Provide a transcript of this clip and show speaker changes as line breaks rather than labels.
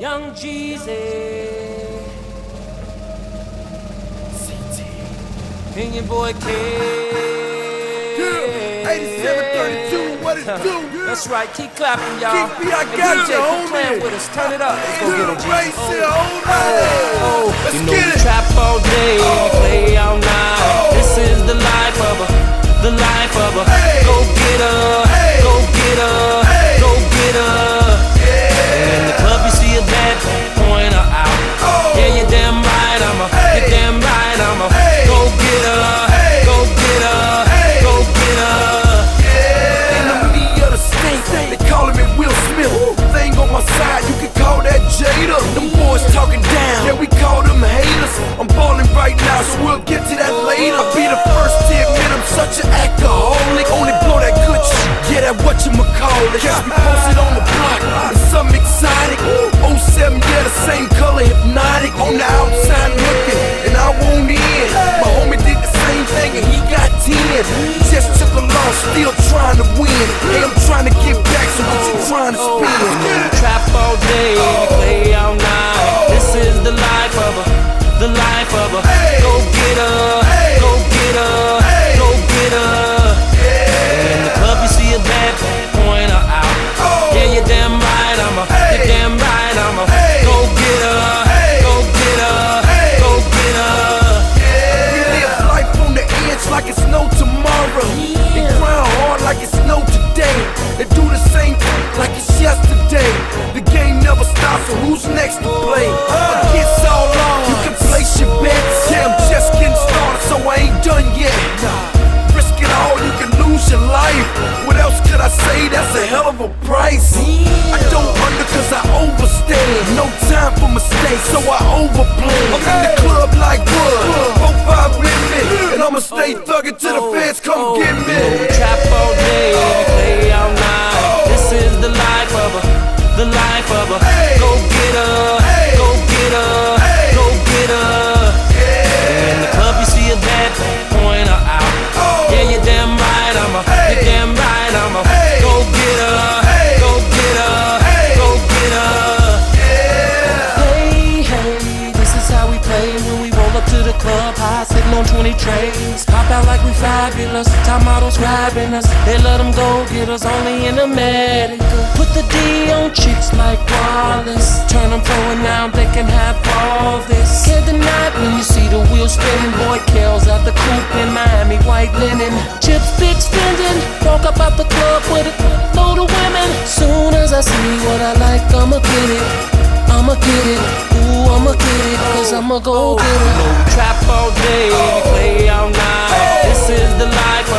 Young Jeezy. And your boy K.
Yeah, 8732, what it do?
That's right, keep clapping, y'all.
Keep me, I
Hey,
got
DJ,
you, homie.
with us. Turn it up. Let's go get
Yeah,
it, G.
race here,
oh.
oh. Let's
you know
get
we
it.
trap all day, we
side, you can call that Jada. Them boys talking down, yeah, we call them haters. I'm balling right now, so we'll get to that later. I'll be the first to admit I'm such an alcoholic. Only blow that good shit, yeah, that what you call it. Catch me posted on the block, it's something exotic. 07, yeah, the same color, hypnotic. On the outside looking, and I won't in. My homie did the same thing, and he got 10. Just took a loss, still trying to win. Hey, I'm trying to get back, so what you trying to spin?
Trap day, we play all night. This is the life of a, the life of a. Go get her, go get her, go get her. In the club you see a bad, point her out.
Oh.
Yeah, you're damn right, I'm a, you're damn right, I'm a. Go get her, go get her, go get her.
We live life on the edge like it's no tomorrow. I'ma stay oh. thuggin' till the oh. feds come get me. Oh.
Up to the club, high sitting on 20 trays. Pop out like we fabulous, top models grabbing us. They let them go, get us only in America. Put the D on chicks like Wallace. Turn them forward now, they can have all this. Can't deny when you see the wheel spinning. Boy, Kells out the coupe in Miami, white linen. Chips big spending. I'ma go get it. Trap all day, play all night. This is the life